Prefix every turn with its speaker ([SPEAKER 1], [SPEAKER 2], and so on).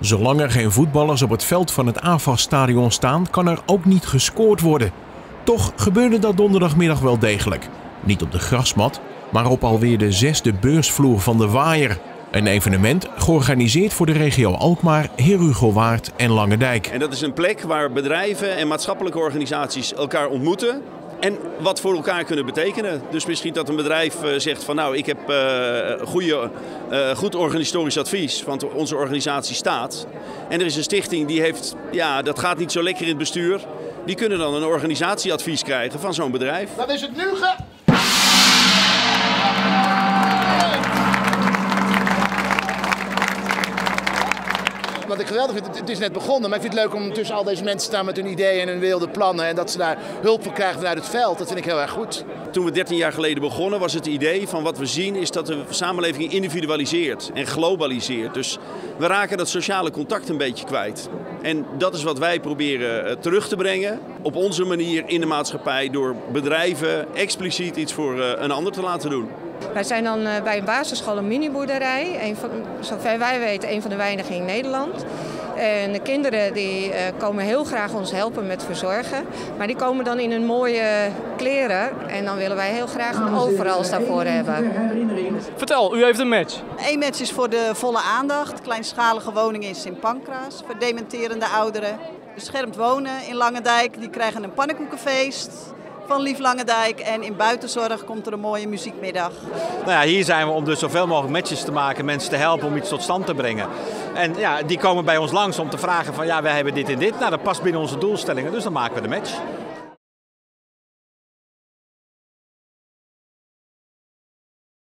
[SPEAKER 1] Zolang er geen voetballers op het veld van het AFAS-stadion staan, kan er ook niet gescoord worden. Toch gebeurde dat donderdagmiddag wel degelijk. Niet op de grasmat, maar op alweer de zesde beursvloer van de Waaier. Een evenement georganiseerd voor de regio Alkmaar, Herugowaard en Langendijk.
[SPEAKER 2] En dat is een plek waar bedrijven en maatschappelijke organisaties elkaar ontmoeten. En wat voor elkaar kunnen betekenen. Dus misschien dat een bedrijf eh, zegt van nou, ik heb uh, goede, uh, goed organisatorisch advies, want onze organisatie staat. En er is een stichting die heeft, ja, dat gaat niet zo lekker in het bestuur. Die kunnen dan een organisatieadvies krijgen van zo'n bedrijf.
[SPEAKER 3] Dat is het nu wat ik geweldig vind, het is net begonnen, maar ik vind het leuk om tussen al deze mensen te staan met hun ideeën en hun wilde plannen en dat ze daar hulp voor krijgen vanuit het veld. Dat vind ik heel erg goed.
[SPEAKER 2] Toen we 13 jaar geleden begonnen was het idee van wat we zien is dat de samenleving individualiseert en globaliseert. Dus we raken dat sociale contact een beetje kwijt. En dat is wat wij proberen eh, terug te brengen op onze manier in de maatschappij door bedrijven expliciet iets voor eh, een ander te laten doen.
[SPEAKER 4] Wij zijn dan eh, bij een basisschool een miniboerderij. Een van, zover wij weten, een van de weinigen in Nederland. En de kinderen die komen heel graag ons helpen met verzorgen. Maar die komen dan in hun mooie kleren. En dan willen wij heel graag een overal daarvoor hebben.
[SPEAKER 5] Vertel, u heeft een match.
[SPEAKER 6] Eén match is voor de volle aandacht. Kleinschalige woningen in Sint Pancras. Voor dementerende ouderen. Beschermd wonen in Langendijk. Die krijgen een pannenkoekenfeest van Lief Langendijk. En in buitenzorg komt er een mooie muziekmiddag.
[SPEAKER 7] Nou ja, hier zijn we om dus zoveel mogelijk matches te maken, mensen te helpen om iets tot stand te brengen. En ja, die komen bij ons langs om te vragen van ja, wij hebben dit en dit. Nou, dat past binnen onze doelstellingen, dus dan maken we de match.